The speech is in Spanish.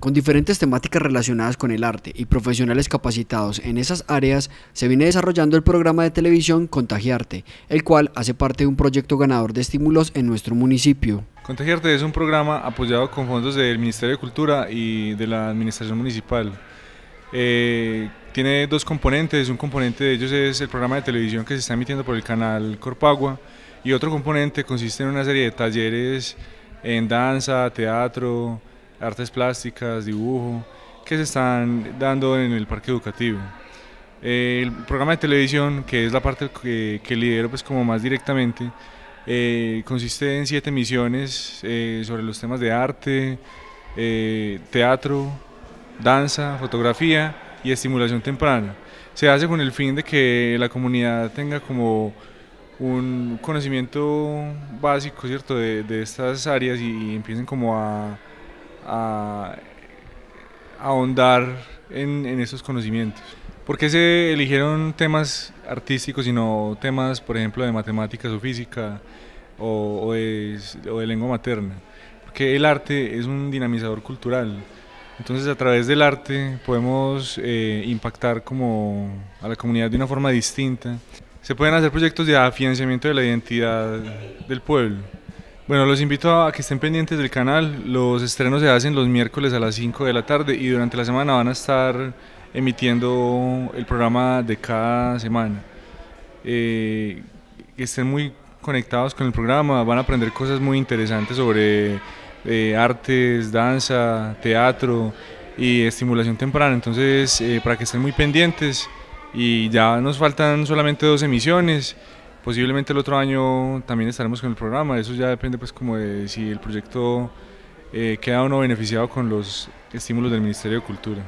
Con diferentes temáticas relacionadas con el arte y profesionales capacitados en esas áreas, se viene desarrollando el programa de televisión Contagiarte, el cual hace parte de un proyecto ganador de estímulos en nuestro municipio. Contagiarte es un programa apoyado con fondos del Ministerio de Cultura y de la Administración Municipal. Eh, tiene dos componentes, un componente de ellos es el programa de televisión que se está emitiendo por el canal Corpagua y otro componente consiste en una serie de talleres en danza, teatro, artes plásticas, dibujo, que se están dando en el parque educativo. El programa de televisión, que es la parte que, que lidero pues como más directamente, eh, consiste en siete misiones eh, sobre los temas de arte, eh, teatro, danza, fotografía y estimulación temprana. Se hace con el fin de que la comunidad tenga como un conocimiento básico ¿cierto? De, estas áreas y empiecen como a a, ahondar en, esos conocimientos. ¿Por qué se eligieron temas artísticos y no temas, por ejemplo, de matemáticas o física o, de, lengua materna? Porque el arte es un dinamizador cultural. Entonces a través del arte podemos eh, impactar como a la comunidad de una forma distinta. Se pueden hacer proyectos de afianzamiento de la identidad del pueblo. Bueno, los invito a que estén pendientes del canal. Los estrenos se hacen los miércoles a las 5 de la tarde y durante la semana van a estar emitiendo el programa de cada semana. Eh, que estén muy conectados con el programa, van a aprender cosas muy interesantes sobre eh, artes, danza, teatro y estimulación temprana. Entonces, eh, para que estén muy pendientes y ya nos faltan solamente dos emisiones. Posiblemente el otro año también estaremos con el programa, eso ya depende pues como de si el proyecto eh, queda o no beneficiado con los estímulos del Ministerio de Cultura.